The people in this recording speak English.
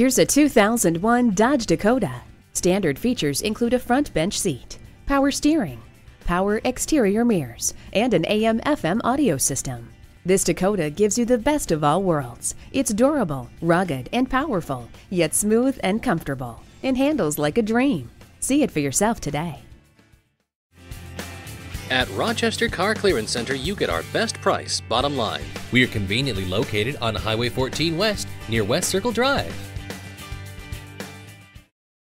Here's a 2001 Dodge Dakota. Standard features include a front bench seat, power steering, power exterior mirrors, and an AM FM audio system. This Dakota gives you the best of all worlds. It's durable, rugged, and powerful, yet smooth and comfortable, and handles like a dream. See it for yourself today. At Rochester Car Clearance Center, you get our best price, bottom line. We are conveniently located on Highway 14 West near West Circle Drive.